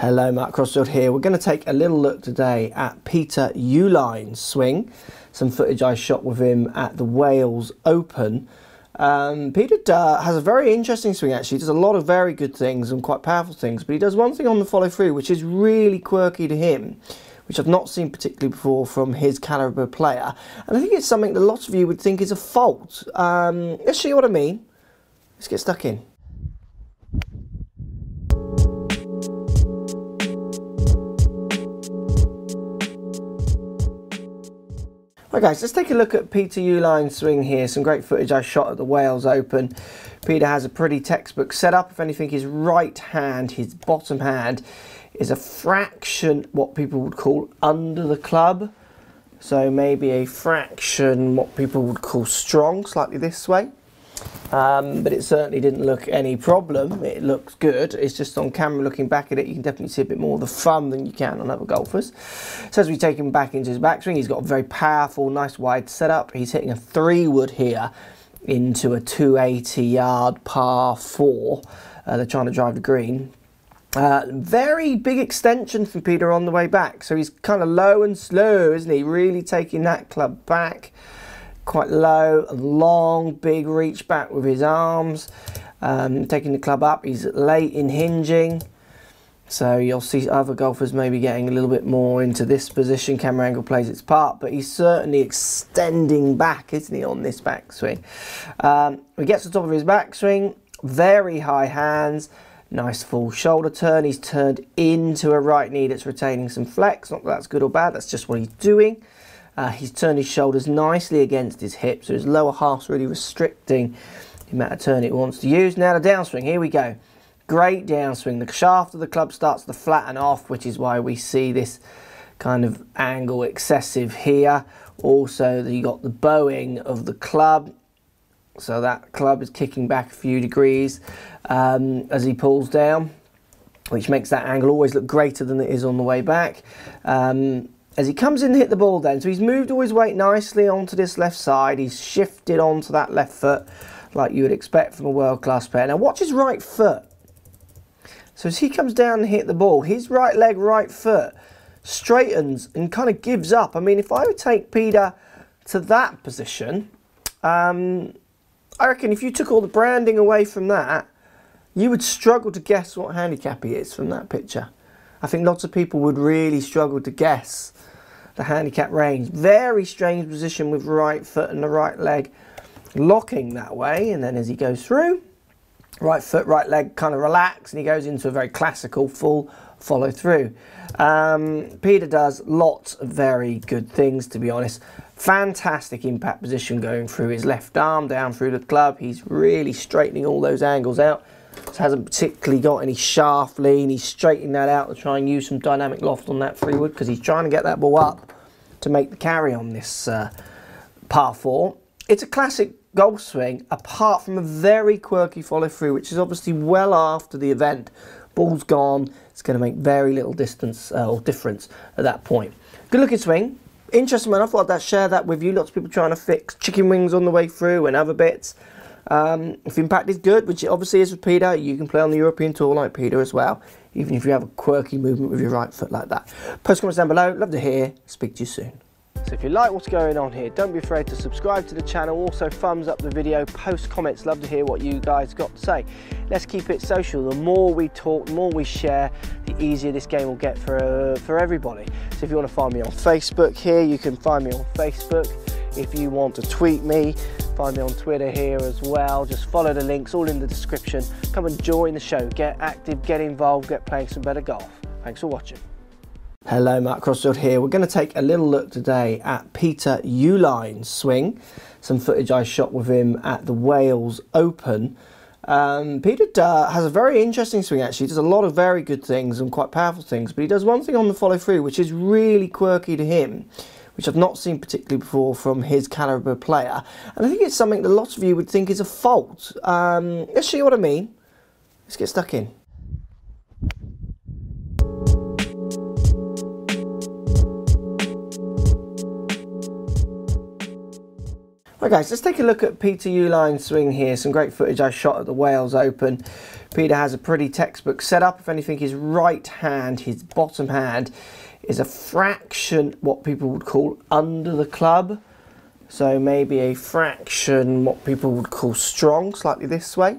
Hello, Mark Crossfield here. We're going to take a little look today at Peter Uihlein's swing. Some footage I shot with him at the Wales Open. Um, Peter uh, has a very interesting swing actually. He does a lot of very good things and quite powerful things, but he does one thing on the follow through which is really quirky to him, which I've not seen particularly before from his caliber player. And I think it's something that lots of you would think is a fault. Um, let's show you what I mean. Let's get stuck in. Right guys, let's take a look at Peter Uihlein swing here. Some great footage I shot at the Wales Open. Peter has a pretty textbook setup. If anything, his right hand, his bottom hand, is a fraction what people would call under the club. So maybe a fraction what people would call strong, slightly this way. Um, but it certainly didn't look any problem. It looks good. It's just on camera looking back at it, you can definitely see a bit more of the fun than you can on other golfers. So as we take him back into his backswing, he's got a very powerful, nice wide setup. He's hitting a three wood here into a 280 yard par four. Uh, they're trying to drive the green. Uh, very big extension from Peter on the way back. So he's kind of low and slow, isn't he? Really taking that club back quite low, long, big reach back with his arms, um, taking the club up. He's late in hinging. So you'll see other golfers maybe getting a little bit more into this position. Camera angle plays its part, but he's certainly extending back, isn't he, on this backswing? Um, he gets to the top of his backswing, very high hands, nice full shoulder turn. He's turned into a right knee that's retaining some flex. Not that that's good or bad, that's just what he's doing. Uh, he's turned his shoulders nicely against his hips, so his lower half's really restricting the amount of turn it wants to use. Now the downswing, here we go. Great downswing. The shaft of the club starts to flatten off, which is why we see this kind of angle excessive here. Also, you got the bowing of the club. So that club is kicking back a few degrees um, as he pulls down, which makes that angle always look greater than it is on the way back. Um, as he comes in to hit the ball then. So he's moved all his weight nicely onto this left side. He's shifted onto that left foot like you would expect from a world-class player. Now watch his right foot. So as he comes down and hit the ball, his right leg, right foot straightens and kind of gives up. I mean, if I would take Peter to that position, um, I reckon if you took all the branding away from that, you would struggle to guess what handicap he is from that picture. I think lots of people would really struggle to guess the handicap range. Very strange position with right foot and the right leg locking that way. And then as he goes through, right foot, right leg kind of relax and he goes into a very classical full follow through. Um, Peter does lots of very good things, to be honest. Fantastic impact position going through his left arm, down through the club. He's really straightening all those angles out. So hasn't particularly got any shaft lean. He's straightening that out to try and use some dynamic loft on that three wood because he's trying to get that ball up to make the carry on this uh, par four. It's a classic golf swing apart from a very quirky follow through which is obviously well after the event. Ball's gone. It's going to make very little distance uh, or difference at that point. Good looking swing. Interesting man. I thought I'd share that with you. Lots of people trying to fix chicken wings on the way through and other bits. Um, if impact is good, which it obviously is with Peter, you can play on the European Tour like Peter as well, even if you have a quirky movement with your right foot like that. Post comments down below, love to hear, speak to you soon. So if you like what's going on here, don't be afraid to subscribe to the channel. Also thumbs up the video, post comments, love to hear what you guys got to say. Let's keep it social. The more we talk, the more we share, the easier this game will get for, uh, for everybody. So if you want to find me on Facebook here, you can find me on Facebook. If you want to tweet me, find me on Twitter here as well. Just follow the links, all in the description. Come and join the show. Get active, get involved, get playing some better golf. Thanks for watching. Hello, Mark Crossfield here. We're going to take a little look today at Peter Uihlein's swing. Some footage I shot with him at the Wales Open. Um, Peter uh, has a very interesting swing actually. He does a lot of very good things and quite powerful things, but he does one thing on the follow through which is really quirky to him which I've not seen particularly before from his caliber player. And I think it's something that lots of you would think is a fault. Um, let's show you what I mean. Let's get stuck in. Right guys, let's take a look at Peter Uihlein's swing here. Some great footage I shot at the Wales Open. Peter has a pretty textbook setup. If anything, his right hand, his bottom hand, is a fraction what people would call under the club. So maybe a fraction what people would call strong, slightly this way.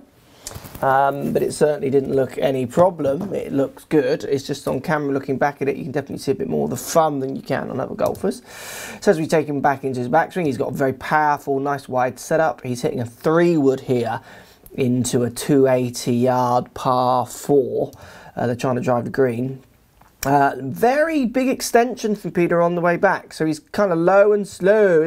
Um, but it certainly didn't look any problem. It looks good. It's just on camera looking back at it, you can definitely see a bit more of the fun than you can on other golfers. So as we take him back into his backswing, he's got a very powerful, nice wide setup. He's hitting a three wood here into a 280 yard par four. Uh, they're trying to drive the green. Uh, very big extension from Peter on the way back. So he's kind of low and slow.